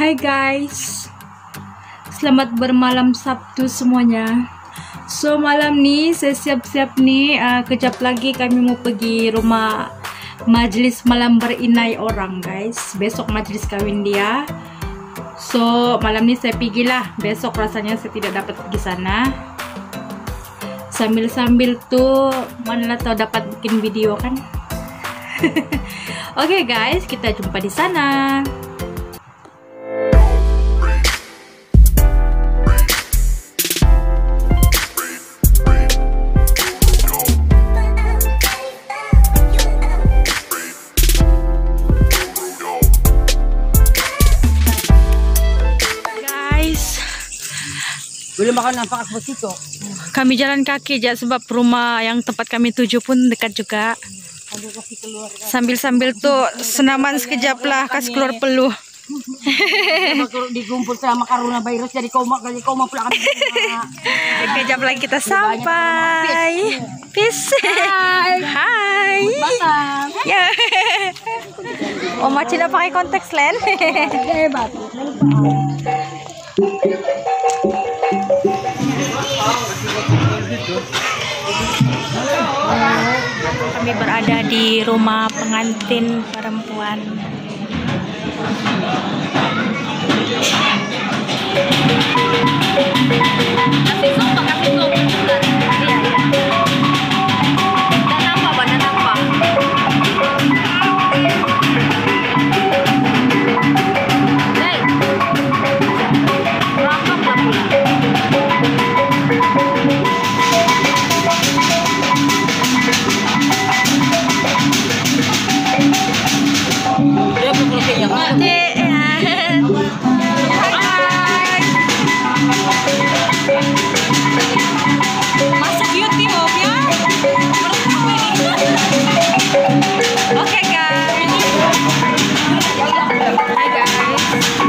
Hai guys. Selamat bermalam Sabtu semuanya. So malam nih saya siap-siap nih uh, Kejap lagi kami mau pergi rumah Majlis malam berinai orang guys. Besok majlis kawin dia. So malam nih saya pergilah. Besok rasanya saya tidak dapat pergi sana. Sambil-sambil tuh Mana tahu dapat bikin video kan? Oke okay guys, kita jumpa di sana. Boleh makan nampak begitu. Kami jalan kaki aja sebab rumah yang tempat kami tuju pun dekat juga. Sambil-sambil tuh senaman sekejap lah kasih keluar peluh. digumpul sama karuna virus jadi koma jadi koma pula kan. Kejap lagi kita sampai. Peace. Hai. Hai. Ya. Oma Cina pakai konteks lens. Hebat. Kami berada di rumah pengantin perempuan.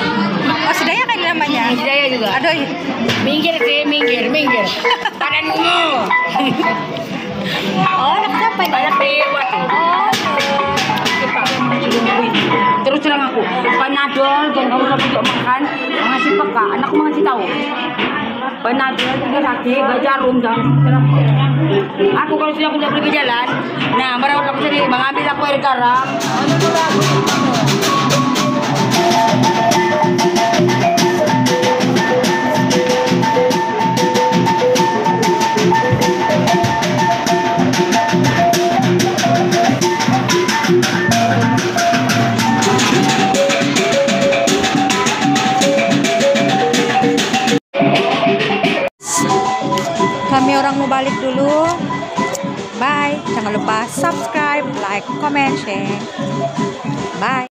oh, Sudaya kan namanya? Daya juga. Aduh. Minggir sih, minggir, minggir. Badanmu. Oh, anak siapa ini? Banyak lewat. Oh. Terus terang aku, panadol dan kamu dapat untuk makan, ngasih peka, anakku ngasih tahu. Panadol kaki, gak jarum dan aku kalau sudah tidak pergi jalan, nah merawat aku sendiri, mengambil aku air garam. Orang mau balik dulu. Bye. Jangan lupa subscribe, like, comment, share. Bye.